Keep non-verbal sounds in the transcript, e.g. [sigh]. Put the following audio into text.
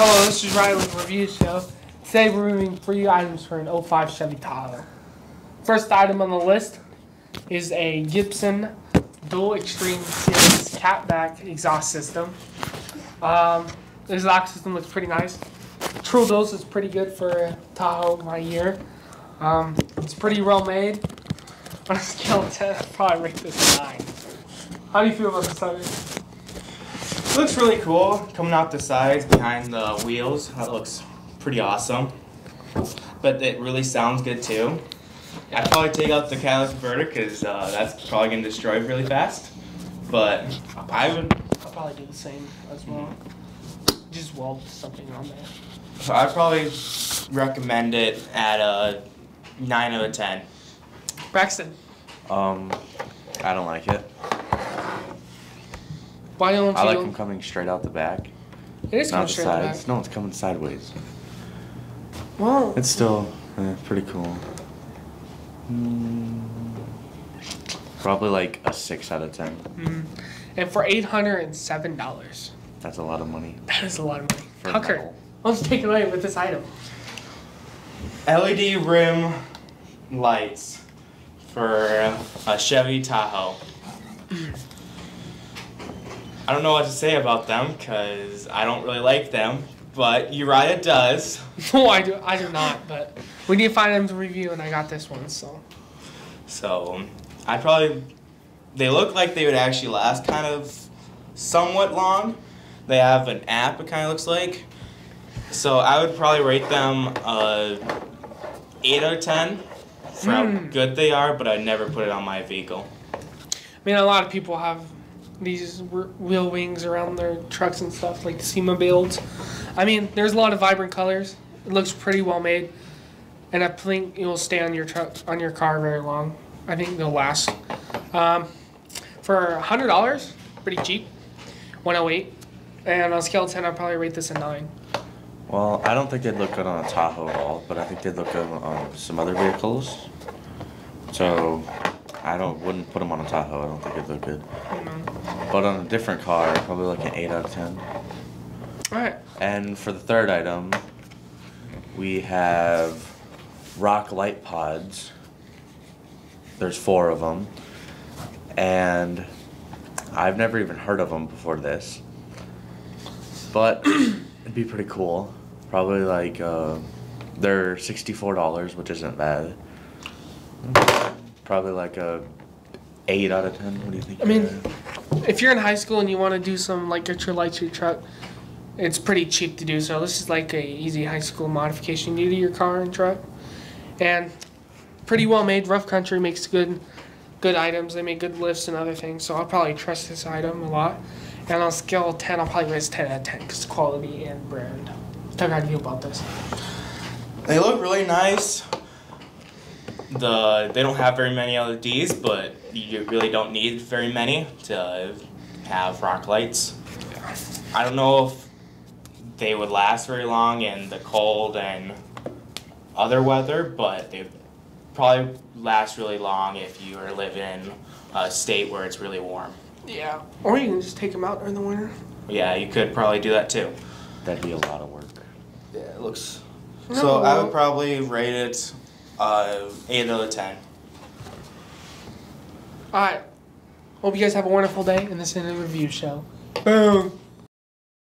Hello, this is Riley Review Show. Today we're reviewing three items for an 05 Chevy Tahoe. First item on the list is a Gibson Dual Extreme Series catback exhaust system. Um, the exhaust system looks pretty nice. True dose is pretty good for Tahoe my year. Um, it's pretty well made. [laughs] On a scale of 10, I'd probably rate this a 9. How do you feel about this item? Looks really cool coming out the sides behind the wheels. That looks pretty awesome. But it really sounds good too. I'd probably take out the catalytic converter because uh, that's probably going to destroy really fast. But I would. I'll probably do the same as well. Just weld something on there. So I'd probably recommend it at a 9 out of 10. Braxton, Um, I don't like it. Why don't I you? like them coming straight out the back, it is not coming the straight in the sides. back. No, it's coming sideways. Well, It's still eh, pretty cool. Mm, probably like a six out of ten. mm, and for eight hundred and seven dollars, That's a lot of money. that is a lot of money. For Tucker, metal. let's take it away with this item. LED rim lights for a Chevy Tahoe. I don't know what to say about them because I don't really like them, but Uriah does. [laughs] No, I do. I do not. But we need to find them to review, and I got this one. So So I probably they look like they would actually last kind of somewhat long. They have an app. It kind of looks like. So I would probably rate them uh, eight out of ten for how Mm. good they are, but I'd never put it on my vehicle. I mean, a lot of people have these wheel wings around their trucks and stuff, like the SEMA builds. I mean, there's a lot of vibrant colors. It looks pretty well made, and I think it will stay on your truck, on your car very long. I think they'll last. Um, for hundred dollars, pretty cheap, one hundred eight, and on a scale of ten, I'd probably rate this a nine. Well, I don't think they'd look good on a Tahoe at all, but I think they'd look good on some other vehicles. So I don't wouldn't put them on a Tahoe. I don't think it'd look good. Know. But on a different car, probably like an eight out of ten. All right. And for the third item, we have rock light pods. There's four of them. And I've never even heard of them before this. But [coughs] it'd be pretty cool. Probably like, uh, they're $64, which isn't bad. Probably like a 8 out of 10. What do you think? I mean, if you're in high school and you want to do some like get your lights your truck, it's pretty cheap to do so. This is like a easy high school modification you do to your car and truck, and pretty well made. Rough Country makes good, good items. They make good lifts and other things. So I'll probably trust this item a lot. And on a scale of ten, I'll probably rate ten out of ten because quality and brand. Tucker, how do you feel about this? They look really nice. The they don't have very many LEDs, but you really don't need very many to have rock lights. I don't know if they would last very long in the cold and other weather, but they probably last really long if you are living in a state where it's really warm. Yeah. Or you can just take them out during the winter. Yeah, you could probably do that too. that'd be a lot of work. Yeah, it looks. No, So I would probably rate it uh, eight out of ten. All right. Hope you guys have a wonderful day, and this is a review show. Boom.